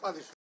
Πάντως